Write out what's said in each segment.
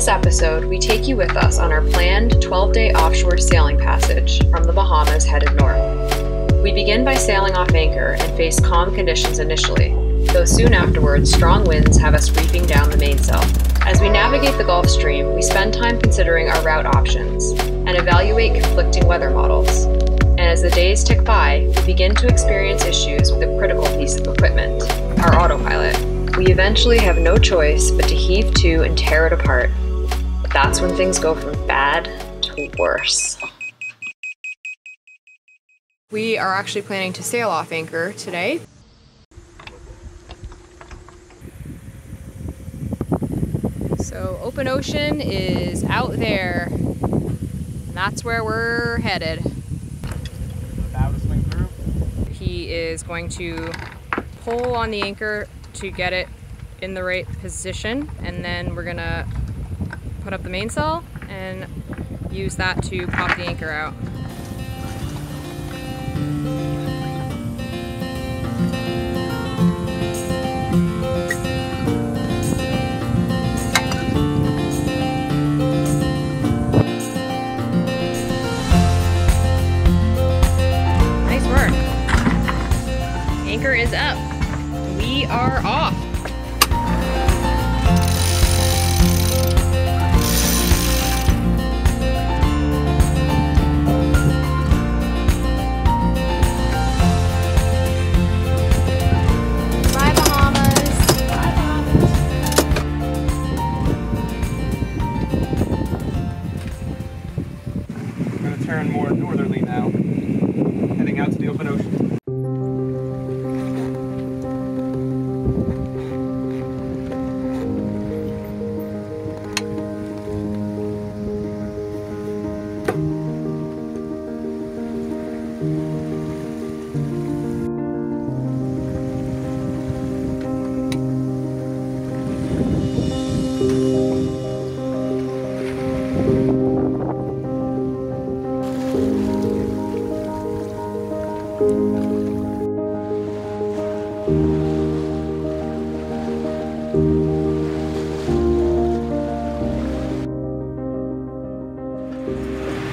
this episode, we take you with us on our planned 12 day offshore sailing passage from the Bahamas headed north. We begin by sailing off anchor and face calm conditions initially, though soon afterwards, strong winds have us reefing down the mainsail. As we navigate the Gulf Stream, we spend time considering our route options and evaluate conflicting weather models. And as the days tick by, we begin to experience issues with a critical piece of equipment our autopilot. We eventually have no choice but to heave to and tear it apart. That's when things go from bad to worse. We are actually planning to sail off anchor today. So, open ocean is out there. And that's where we're headed. He is going to pull on the anchor to get it in the right position, and then we're gonna put up the mainsail and use that to pop the anchor out. Nice work. Anchor is up. We are off.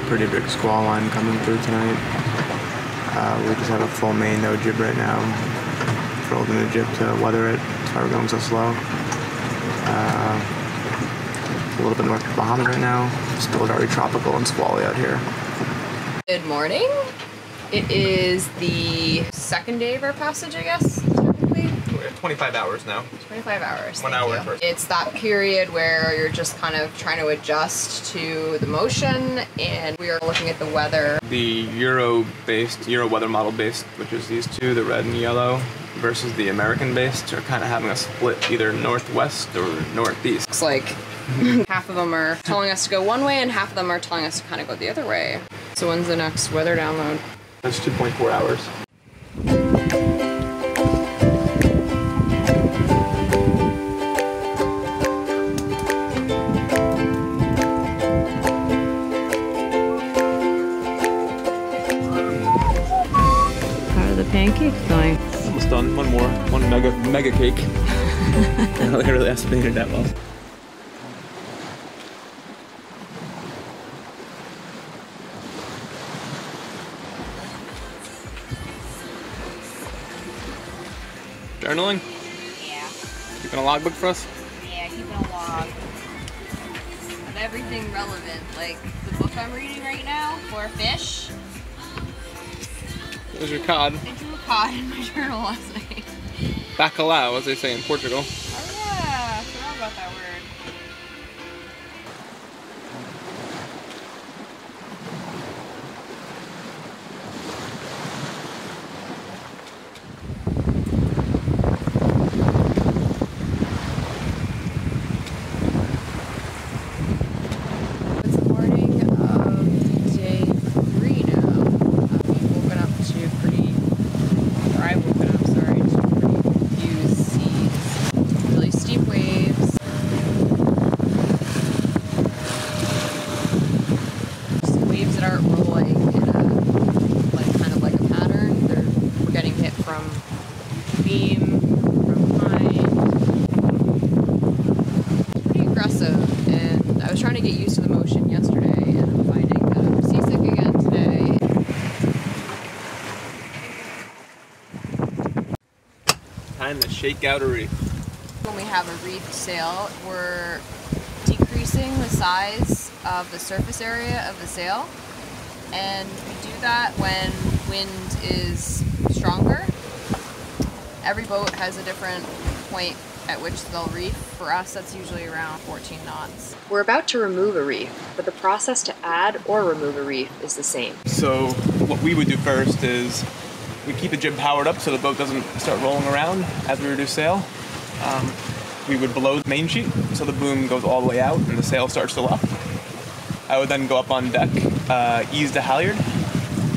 Pretty big squall line coming through tonight. Uh, we just have a full main no jib right now. Rolled in a jib to weather it. That's why we're going so slow. Uh, a little bit north of Bahamas right now. Still very tropical and squally out here. Good morning. It is the second day of our passage, I guess, 25 hours now. 25 hours. One hour first. It's that period where you're just kind of trying to adjust to the motion, and we are looking at the weather. The Euro-based, Euro weather model based, which is these two, the red and yellow, versus the American based, are kind of having a split either northwest or northeast. Looks like half of them are telling us to go one way, and half of them are telling us to kind of go the other way. So when's the next weather download? That's 2.4 hours. The pancakes? Almost done. One more. One mega mega cake. I literally estimated that well. Journaling? Yeah, Keeping a logbook for us? yeah, keeping a log of everything relevant. Like the book I'm reading right now, for fish. There's your cod. I drew a cod in my journal last night. Bacalhau, as they say in Portugal. Oh yeah, I forgot about that word. It's the morning of day three now. Uh, we've woken up to pretty, or I've woken up, sorry, to pretty confused seas. used to the motion yesterday, and I'm finding that I'm seasick again today. Time shake out a reef. When we have a reef sail, we're decreasing the size of the surface area of the sail, and we do that when wind is stronger. Every boat has a different point at which they'll reef. For us, that's usually around 14 knots. We're about to remove a reef, but the process to add or remove a reef is the same. So what we would do first is we keep the jib powered up so the boat doesn't start rolling around as we reduce sail. Um, we would blow the main sheet so the boom goes all the way out and the sail starts to luff. I would then go up on deck, uh, ease the halyard,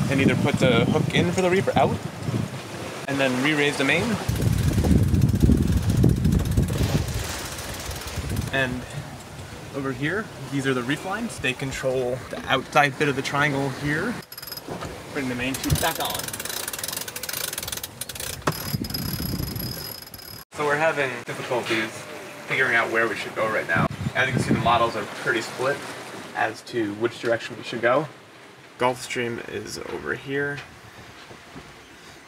and either put the hook in for the reef or out, and then re-raise the main. And over here, these are the reef lines. They control the outside bit of the triangle here. Bring the main tube back on. We're having difficulties figuring out where we should go right now. As you can see, the models are pretty split as to which direction we should go. Gulfstream is over here.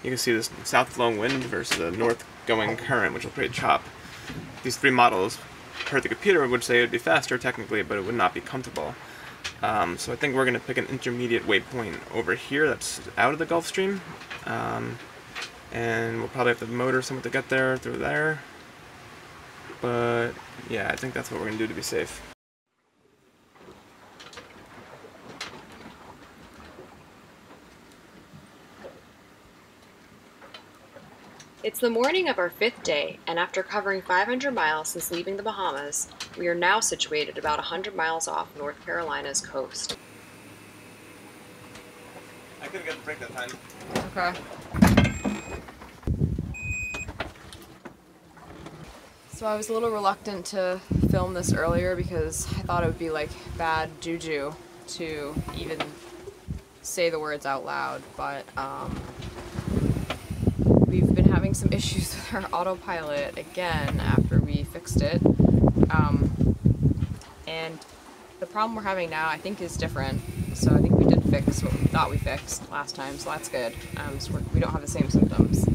You can see this south flowing wind versus a north going current, which will create chop. These three models, per the computer, would say it would be faster technically, but it would not be comfortable. Um, so I think we're going to pick an intermediate waypoint over here that's out of the Gulf Stream. Um, and we'll probably have to motor something to get there through there. But yeah, I think that's what we're going to do to be safe. It's the morning of our fifth day, and after covering 500 miles since leaving the Bahamas, we are now situated about 100 miles off North Carolina's coast. I couldn't get the break that time. Okay. So I was a little reluctant to film this earlier because I thought it would be like bad juju to even say the words out loud, but um, we've been having some issues with our autopilot again after we fixed it. Um, and the problem we're having now, I think, is different. So I think we did fix what we thought we fixed last time, so that's good. Um, so we don't have the same symptoms.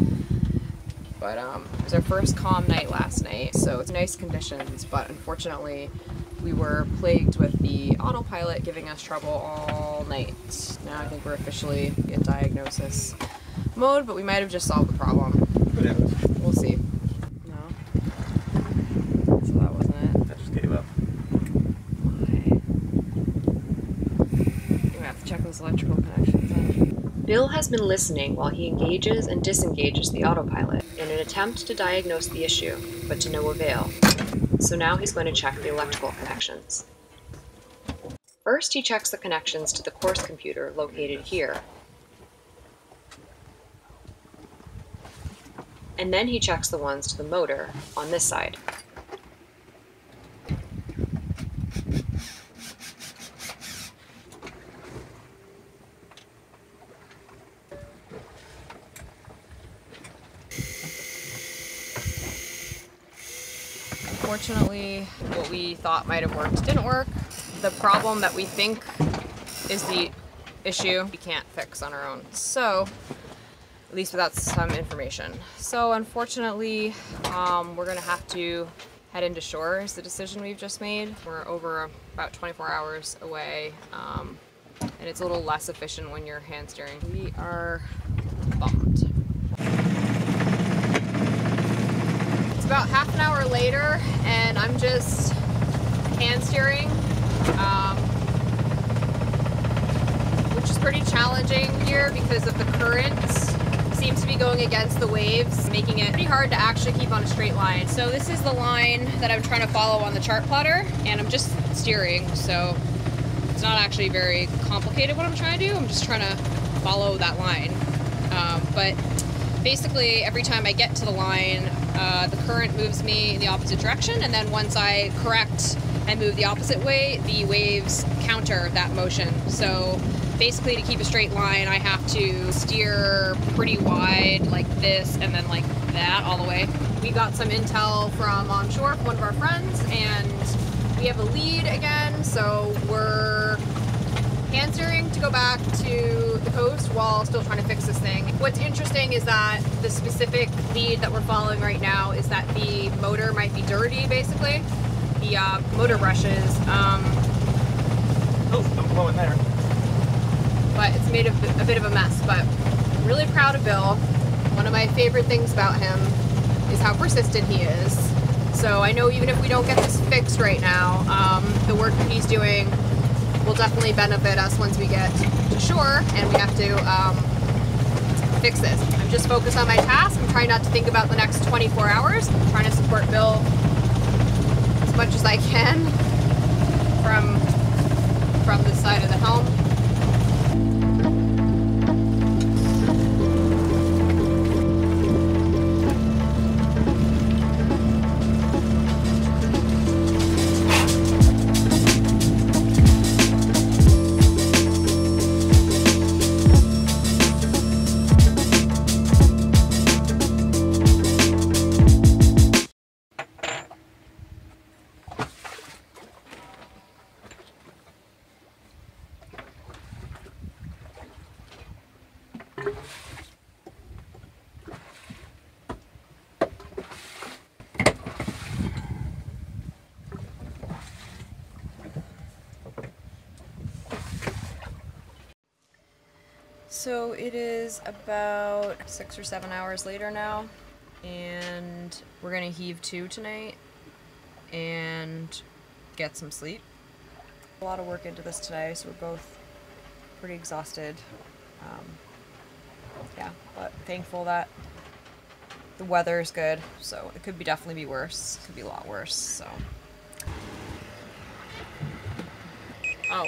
But um, it was our first calm night last night, so it's nice conditions. But unfortunately, we were plagued with the autopilot giving us trouble all night. Now I think we're officially in diagnosis mode, but we might have just solved the problem. Could have. We'll see. No. So that wasn't it. I just gave up. Why? You're have to check those electrical connections then. Bill has been listening while he engages and disengages the autopilot in an attempt to diagnose the issue, but to no avail. So now he's going to check the electrical connections. First, he checks the connections to the course computer located here. And then he checks the ones to the motor on this side. Unfortunately, what we thought might have worked didn't work. The problem that we think is the issue we can't fix on our own. So, at least without some information. So unfortunately, um, we're gonna have to head into shore is the decision we've just made. We're over about 24 hours away, um, and it's a little less efficient when you're hand steering. We are bummed. It's about half an hour later, and I'm just hand steering, um, which is pretty challenging here because of the currents seems to be going against the waves, making it pretty hard to actually keep on a straight line. So this is the line that I'm trying to follow on the chart plotter, and I'm just steering, so it's not actually very complicated what I'm trying to do. I'm just trying to follow that line. Um, but basically, every time I get to the line, uh, the current moves me in the opposite direction, and then once I correct and move the opposite way, the waves counter that motion. So basically to keep a straight line, I have to steer pretty wide like this and then like that all the way. We got some intel from onshore one of our friends and we have a lead again, so we're hand steering to go back to the coast while still trying to fix this thing. What's interesting is that the specific lead that we're following right now is that the motor might be dirty, basically. The uh, motor brushes, um, Oh, don't blow in there. but it's made a, bit- a bit of a mess. But I'm really proud of Bill. One of my favorite things about him is how persistent he is. So I know even if we don't get this fixed right now, um, the work that he's doing will definitely benefit us once we get to shore and we have to um, fix this. I'm just focused on my task. I'm trying not to think about the next 24 hours. I'm trying to support Bill as much as I can from from the side of the helm. So it is about six or seven hours later now, and we're gonna heave to tonight and get some sleep. A lot of work into this today, so we're both pretty exhausted. Um, yeah, but thankful that the weather is good, so it could be definitely be worse. Could be a lot worse, so. Oh,